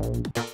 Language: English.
Bye.